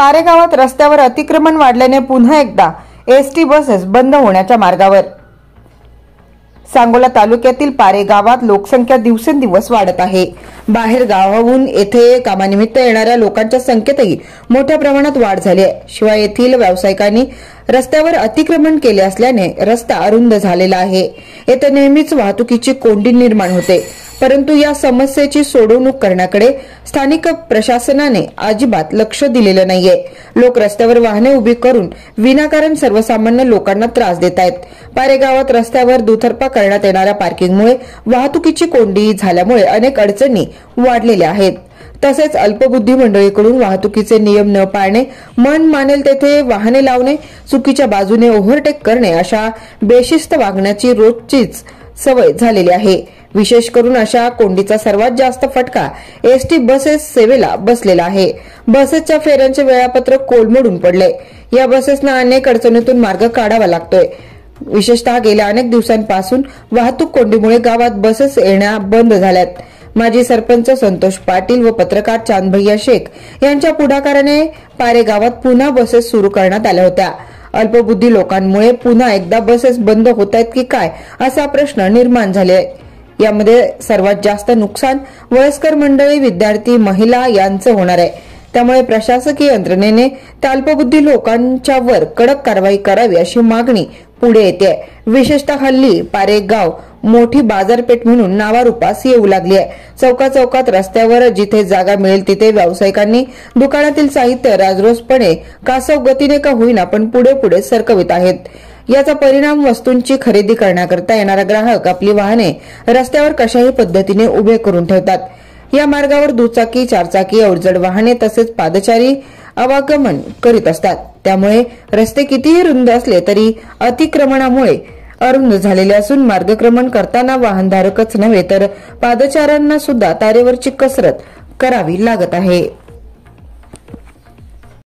पारेगावात रस्त्यावर अतिक्रमण वाढल्याने पुन्हा एकदा एसटी बसेस बंद होण्याच्या मार्गावर. सांगोला तालुक्यातील पारे गावात लोकसंख्या दिवसेंदिवस वाढत आहे. बाहेर गावाहून येथे कामानिमित्त येणाऱ्या लोकांच्या संख्येतही मोठ्या प्रमाणात वाढ झाली आहे. शिवाय येथील व्यावसायिकांनी रस्त्यावर अतिक्रमण केले असल्याने रस्ता अरुंद झालेला आहे. येथे नेहमीच वाहतुकीची कोंडी निर्माण होते. परंतु या समस्येची सोडवणूक करण्याकडे स्थानिक प्रशासनाने अजिबात लक्ष दिलेलं नाहीये. लोक रस्त्यावर वाहने उभी करून विनाकारण सर्वसामान्य लोकांना त्रास देत आहेत. पारेगावात रस्त्यावर दुतर्फा करण्यात येणाऱ्या पार्किंगमुळे वाहतुकीची कोंडी झाल्यामुळे अनेक अडचणी वाढलेल्या आहेत. तसेच अल्पबुद्धी मंडळीकडून वाहतुकीचे नियम न पाळणे मन मानेल तेथे वाहने लावणे चुकीच्या बाजूने ओव्हरटेक करणे अशा बेशिस्त वागण्याची रोजचीच सवय झालेली आहे. विशेष करून अशा कोंडीचा सर्वात जास्त फटका एसटी बसेस सेवेला बसलेला आहे. बसेसच्या फेऱ्यांचे वेळापत्रक कोलमडून पडले. या बसेसना अनेक अडचणीतून मार्ग काढावा लागतोय. विशेषतः गेल्या अनेक दिवसांपासून वाहतूक कोंडीमुळे गावात बसेस येण्या बंद झाल्यात. माजी सरपंच संतोष पाटील व पत्रकार चांदभैया शेख यांच्या पुढाकाराने पारे गावात पुन्हा बसेस सुरू करण्यात आल्या होत्या. अल्पबुद्धी लोकांमुळे पुन्हा एकदा बसेस बंद होत आहेत की काय असा प्रश्न निर्माण झाले आहे यामध्ये सर्वात जास्त नुकसान वयस्कर मंडळी विद्यार्थी महिला यांचं होणार आहे. त्यामुळे प्रशासकीय यंत्रणेने त्या अल्पबुद्धी लोकांच्यावर कडक कारवाई करावी अशी मागणी पुढे येते. विशेषतः हल्ली पारेगाव मोठी बाजारपेठ म्हणून नावारूपास येऊ लागली आहे. चौका चौकात रस्त्यावर जिथे जागा मिळेल तिथे व्यावसायिकांनी दुकानातील साहित्य राजरोसपणे कासव गतीने का होईना पण पुढे पुढे सरकवित आहेत. याचा परिणाम वस्तूंची खरेदी करण्याकरता येणारा ग्राहक आपली वाहने रस्त्यावर कशाही पद्धतीने उभे करून ठेवतात. या मार्गावर दुचाकी चारचाकी अवजड वाहने तसेच पादचारी आवागमन करीत असतात. त्यामुळे रस्ते कितीही रुंद असले तरी अतिक्रमणामुळे अरुंद झालेले असून मार्गक्रमण करताना वाहनधारकच नव्हे तर पादचाऱ्यांना सुद्धा तारेवरची कसरत करावी लागत आहे.